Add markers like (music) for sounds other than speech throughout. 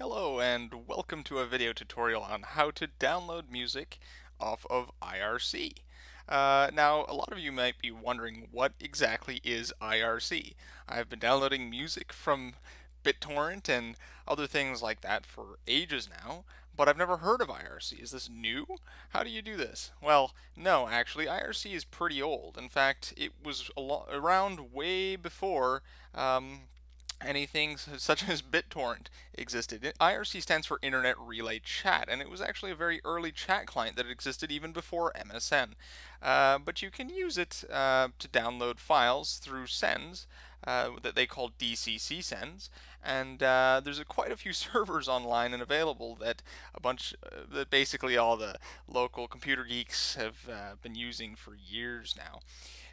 Hello and welcome to a video tutorial on how to download music off of IRC. Uh, now, a lot of you might be wondering what exactly is IRC. I've been downloading music from BitTorrent and other things like that for ages now, but I've never heard of IRC. Is this new? How do you do this? Well, no, actually, IRC is pretty old. In fact, it was around way before um, anything such as BitTorrent existed. IRC stands for Internet Relay Chat, and it was actually a very early chat client that existed even before MSN. Uh, but you can use it uh, to download files through sends uh, that they call DCC sends, and uh, there's a, quite a few (laughs) servers online and available that a bunch uh, that basically all the local computer geeks have uh, been using for years now.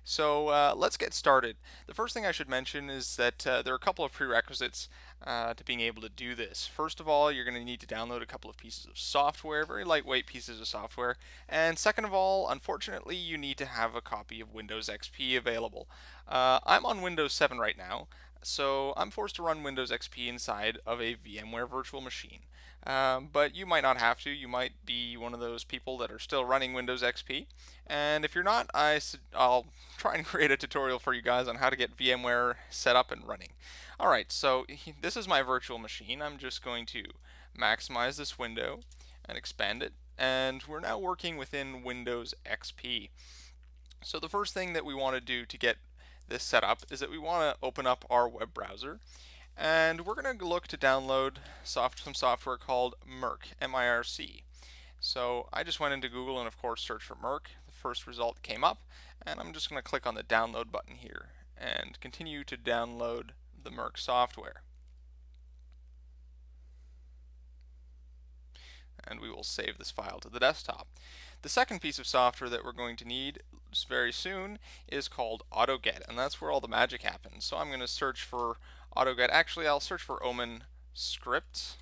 So uh, let's get started. The first thing I should mention is that uh, there are a couple of prerequisites uh, to being able to do this. First of all, you're going to need to download a couple of pieces of software, very lightweight pieces of software. And second of all, unfortunately, you need to have a copy of Windows XP available. Uh, I'm on Windows 7 right now, so I'm forced to run Windows XP inside of a VMware virtual machine. Um, but you might not have to. You might be one of those people that are still running Windows XP. And if you're not, I will try and (laughs) create a tutorial for you guys on how to get VMware set up and running. Alright, so this is my virtual machine. I'm just going to maximize this window and expand it. And we're now working within Windows XP. So the first thing that we want to do to get this setup is that we want to open up our web browser and we're going to look to download soft, some software called Mirc, M-I-R-C. So I just went into Google and of course searched for Mirc. The first result came up and I'm just going to click on the download button here and continue to download the Mirc software. And we will save this file to the desktop. The second piece of software that we're going to need very soon is called AutoGet, and that's where all the magic happens. So I'm going to search for AutoGet. Actually, I'll search for Omen Script,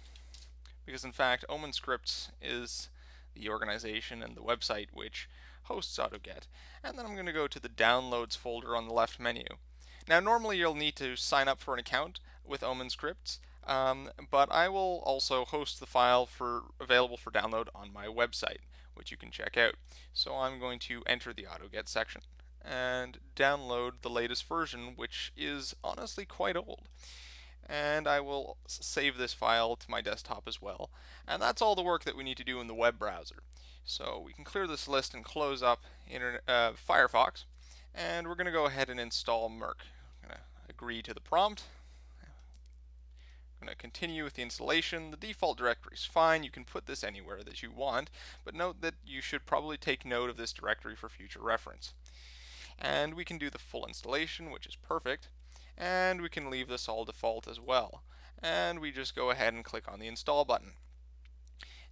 because in fact, Omen Scripts is the organization and the website which hosts AutoGet. And then I'm going to go to the Downloads folder on the left menu. Now, normally you'll need to sign up for an account with Omen Scripts, um, but I will also host the file for available for download on my website which you can check out. So I'm going to enter the AutoGet section and download the latest version, which is honestly quite old. And I will save this file to my desktop as well. And that's all the work that we need to do in the web browser. So we can clear this list and close up Internet, uh, Firefox. And we're going to go ahead and install Mirc. I'm going to agree to the prompt going to continue with the installation. The default directory is fine. You can put this anywhere that you want, but note that you should probably take note of this directory for future reference. And we can do the full installation, which is perfect. And we can leave this all default as well. And we just go ahead and click on the install button.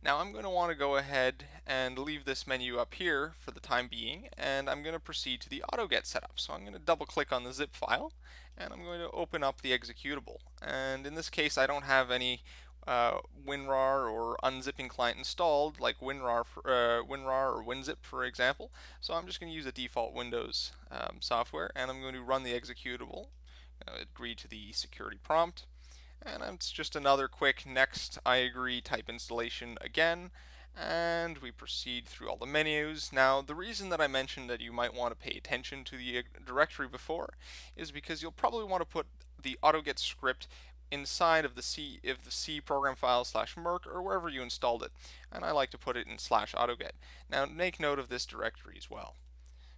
Now I'm going to want to go ahead and leave this menu up here for the time being and I'm going to proceed to the AutoGet setup. So I'm going to double click on the zip file and I'm going to open up the executable. And in this case I don't have any uh, WinRAR or unzipping client installed like WinRAR, for, uh, WinRAR or WinZip for example. So I'm just going to use a default Windows um, software and I'm going to run the executable, uh, agree to the security prompt and it's just another quick next I agree type installation again. And we proceed through all the menus. Now, the reason that I mentioned that you might want to pay attention to the uh, directory before is because you'll probably want to put the AutoGet script inside of the C if the C program file slash Mirc or wherever you installed it. And I like to put it in slash AutoGet. Now, make note of this directory as well.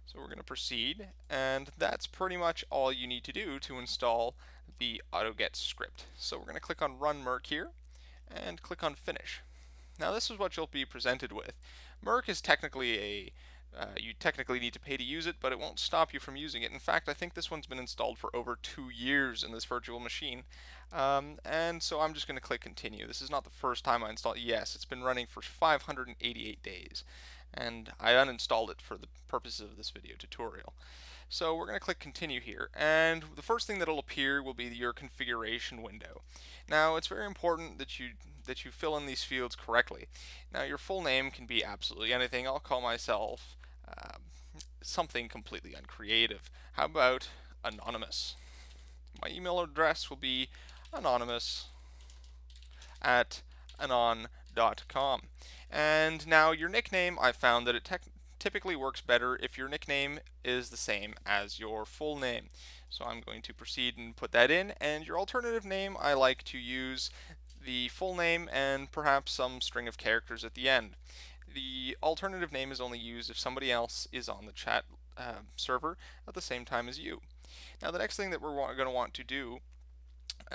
So we're going to proceed, and that's pretty much all you need to do to install the AutoGet script. So we're going to click on Run Mirc here, and click on Finish. Now this is what you'll be presented with. Mirc is technically a uh, you technically need to pay to use it, but it won't stop you from using it. In fact, I think this one's been installed for over two years in this virtual machine. Um, and so I'm just going to click continue. This is not the first time I installed Yes, it's been running for 588 days and I uninstalled it for the purposes of this video tutorial. So we're going to click continue here and the first thing that will appear will be your configuration window. Now it's very important that you that you fill in these fields correctly. Now your full name can be absolutely anything. I'll call myself uh, something completely uncreative. How about anonymous? My email address will be anonymous at anon.com. And now your nickname, I found that it typically works better if your nickname is the same as your full name. So I'm going to proceed and put that in. And your alternative name, I like to use the full name and perhaps some string of characters at the end. The alternative name is only used if somebody else is on the chat uh, server at the same time as you. Now the next thing that we're going to want to do,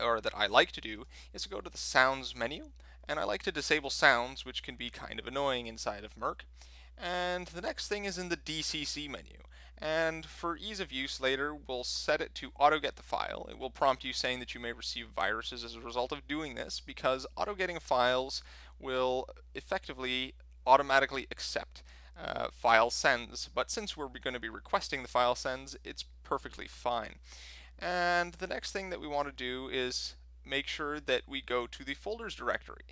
or that I like to do, is to go to the sounds menu and I like to disable sounds which can be kind of annoying inside of mIRC. And the next thing is in the DCC menu. And for ease of use later, we'll set it to auto-get the file. It will prompt you saying that you may receive viruses as a result of doing this because auto-getting files will effectively automatically accept uh, file sends. But since we're going to be requesting the file sends, it's perfectly fine. And the next thing that we want to do is make sure that we go to the folders directory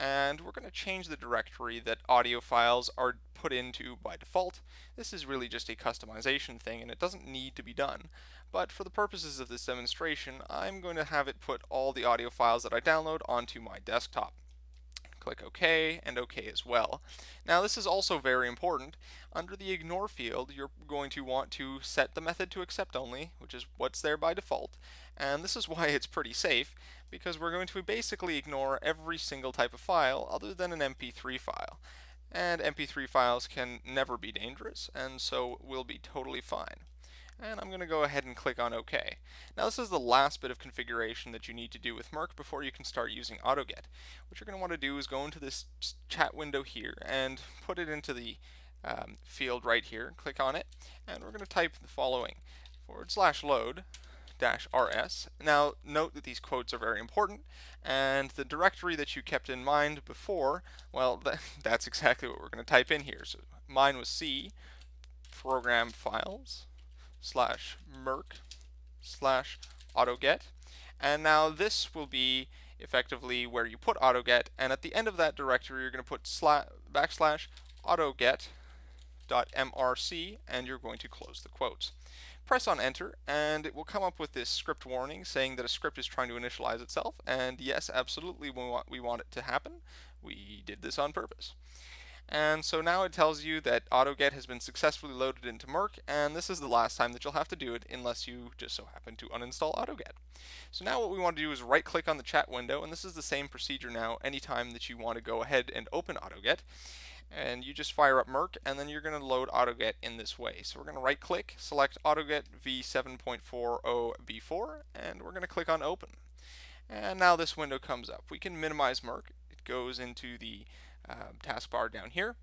and we're going to change the directory that audio files are put into by default. This is really just a customization thing and it doesn't need to be done. But for the purposes of this demonstration, I'm going to have it put all the audio files that I download onto my desktop. Click OK and OK as well. Now this is also very important. Under the ignore field, you're going to want to set the method to accept only, which is what's there by default. And this is (laughs) why it's pretty safe, because we're going to basically ignore every single type of file other than an MP3 file. And MP3 files can never be dangerous, and so we'll be totally fine and I'm going to go ahead and click on OK. Now this is the last bit of configuration that you need to do with mIRC before you can start using AutoGet. What you're going to want to do is go into this chat window here and put it into the um, field right here, click on it, and we're going to type the following, forward slash load dash rs. Now note that these quotes are very important and the directory that you kept in mind before, well (laughs) that's exactly what we're going to type in here. So mine was C program files slash mIRC slash autoget. And now this will be effectively where you put autoget, and at the end of that directory you're going to put backslash autoget.mrc, and you're going to close the quotes. Press on enter, and it will come up with this script warning saying that a script is trying to initialize itself, and yes, absolutely we want, we want it to happen. We did this on purpose. And so now it tells you that AutoGet has been successfully loaded into mIRC, and this is the last time that you'll have to do it unless you just so happen to uninstall AutoGet. So now what we want to do is right click on the chat window, and this is the same procedure now anytime that you want to go ahead and open AutoGet. And you just fire up mIRC, and then you're going to load AutoGet in this way. So we're going to right click, select AutoGet v7.40b4, and we're going to click on Open. And now this window comes up. We can minimize mIRC. It goes into the um, taskbar down here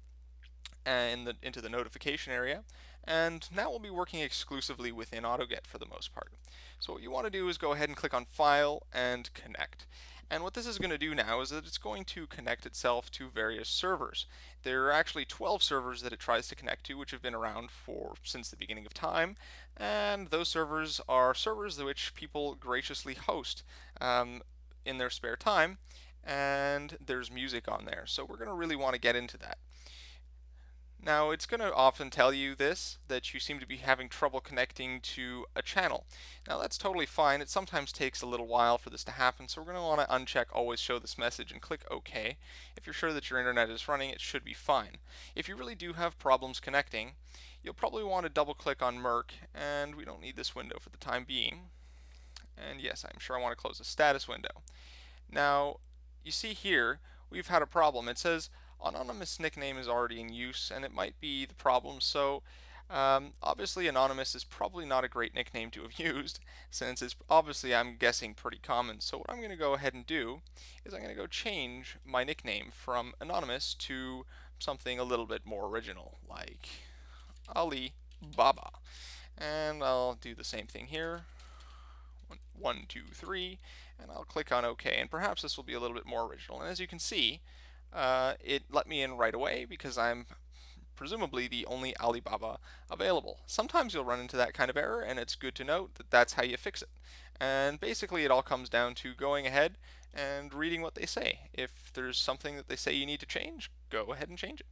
and the, into the notification area. And now we'll be working exclusively within AutoGet for the most part. So what you want to do is go ahead and click on File and Connect. And what this is going to do now is that it's going to connect itself to various servers. There are actually 12 servers that it tries to connect to, which have been around for since the beginning of time. And those servers are servers which people graciously host um, in their spare time and there's music on there. So we're going to really want to get into that. Now it's going to often tell you this, that you seem to be having trouble connecting to a channel. Now that's totally fine, it sometimes takes a little while for this to happen, so we're going to want to uncheck always show this message and click OK. If you're sure that your internet is running, it should be fine. If you really do have problems connecting, you'll probably want to double click on mIRC, and we don't need this window for the time being. And yes, I'm sure I want to close the status window. Now, you see here, we've had a problem. It says anonymous nickname is already in use, and it might be the problem. So um, obviously anonymous is probably not a great nickname to have (laughs) used, since it's obviously, I'm guessing, pretty common. So what I'm going to go ahead and do is I'm going to go change my nickname from anonymous to something a little bit more original, like Ali Baba. And I'll do the same thing here. One, one two, three and I'll click on OK and perhaps this will be a little bit more original and as you can see uh, it let me in right away because I'm presumably the only Alibaba available. Sometimes you'll run into that kind of error and it's good to note that that's how you fix it. And basically it all comes down to going ahead and reading what they say. If there's something that they say you need to change, go ahead and change it.